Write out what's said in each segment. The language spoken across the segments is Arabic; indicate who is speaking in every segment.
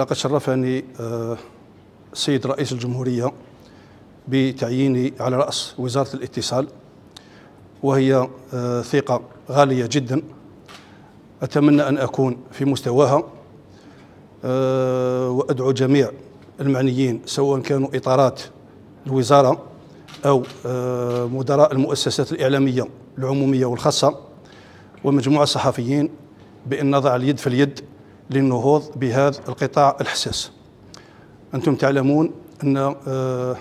Speaker 1: لقد شرفني آه، السيد رئيس الجمهورية بتعييني على رأس وزارة الاتصال وهي آه، ثقة غالية جدا. أتمنى أن أكون في مستواها آه، وأدعو جميع المعنيين سواء كانوا إطارات الوزارة أو مدراء المؤسسات الإعلامية العمومية والخاصة ومجموعة الصحفيين بأن نضع اليد في اليد للنهوض بهذا القطاع الحساس. أنتم تعلمون أن آه،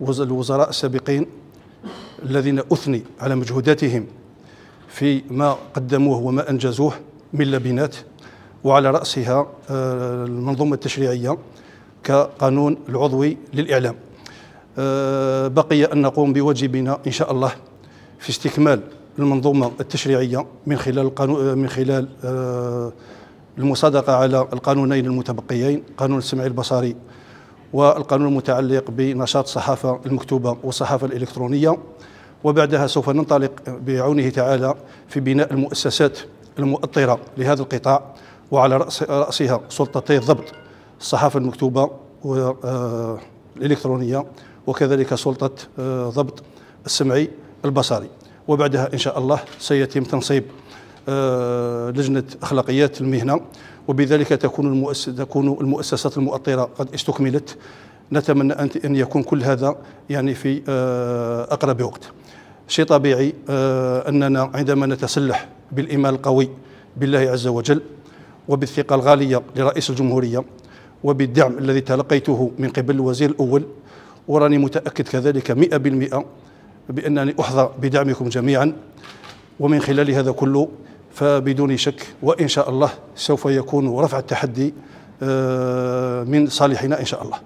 Speaker 1: الوزراء السابقين الذين أثني على مجهوداتهم في ما قدموه وما أنجزوه من لبنات وعلى رأسها آه، المنظومة التشريعية كقانون العضوي للإعلام. آه، بقي أن نقوم بواجبنا إن شاء الله في استكمال المنظومة التشريعية من خلال القانون من خلال المصادقة على القانونين المتبقيين قانون السمع البصري والقانون المتعلق بنشاط الصحافة المكتوبة والصحافة الإلكترونية. وبعدها سوف ننطلق بعونه تعالى في بناء المؤسسات المؤطرة لهذا القطاع وعلى رأس رأسها سلطتي الضبط الصحافة المكتوبة والإلكترونية وكذلك سلطة آه، ضبط السمعي البصري. وبعدها إن شاء الله سيتم تنصيب آه، لجنة أخلاقيات المهنة وبذلك تكون المؤسس تكون المؤسسات المؤطرة قد استكملت نتمنى ان يكون كل هذا يعني في آه، أقرب وقت. شيء طبيعي آه، أننا عندما نتسلح بالإيمان القوي بالله عز وجل وبالثقة الغالية لرئيس الجمهورية وبالدعم الذي تلقيته من قبل الوزير الأول وراني متأكد كذلك 100% بأنني أحظى بدعمكم جميعا ومن خلال هذا كله فبدون شك وإن شاء الله سوف يكون رفع التحدي آه، من صالحنا إن شاء الله.